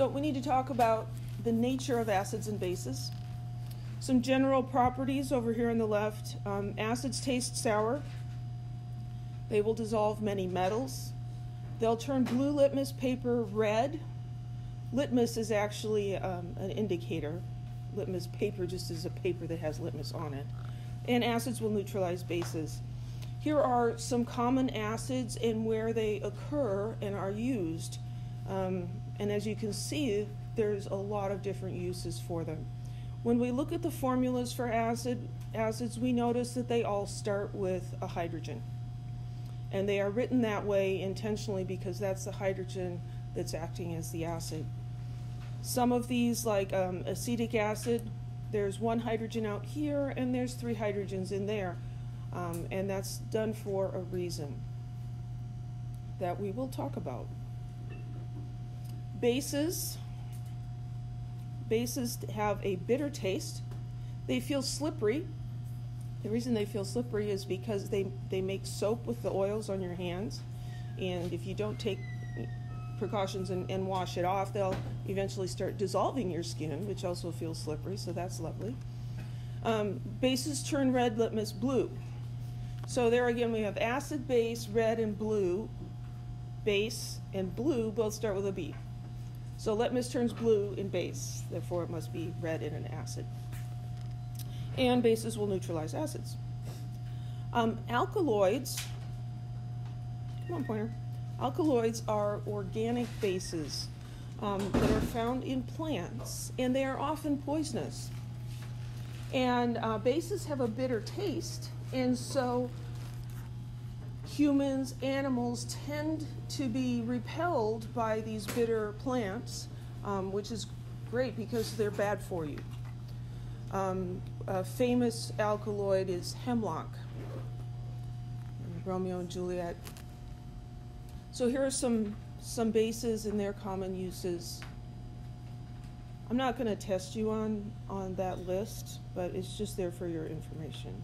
So we need to talk about the nature of acids and bases. Some general properties over here on the left. Um, acids taste sour. They will dissolve many metals. They'll turn blue litmus paper red. Litmus is actually um, an indicator. Litmus paper just is a paper that has litmus on it. And acids will neutralize bases. Here are some common acids and where they occur and are used. Um, and as you can see, there's a lot of different uses for them. When we look at the formulas for acid, acids, we notice that they all start with a hydrogen. And they are written that way intentionally because that's the hydrogen that's acting as the acid. Some of these, like um, acetic acid, there's one hydrogen out here and there's three hydrogens in there. Um, and that's done for a reason that we will talk about. Bases. Bases have a bitter taste. They feel slippery. The reason they feel slippery is because they, they make soap with the oils on your hands. And if you don't take precautions and, and wash it off, they'll eventually start dissolving your skin, which also feels slippery, so that's lovely. Um, bases turn red, litmus blue. So there again, we have acid, base, red, and blue. Base and blue both start with a B. So litmus turns blue in base, therefore it must be red in an acid. And bases will neutralize acids. Um, alkaloids, come on, pointer. Alkaloids are organic bases um, that are found in plants, and they are often poisonous. And uh, bases have a bitter taste, and so humans, animals tend to be repelled by these bitter plants, um, which is great because they're bad for you. Um, a famous alkaloid is hemlock, Romeo and Juliet. So here are some, some bases and their common uses. I'm not going to test you on, on that list, but it's just there for your information.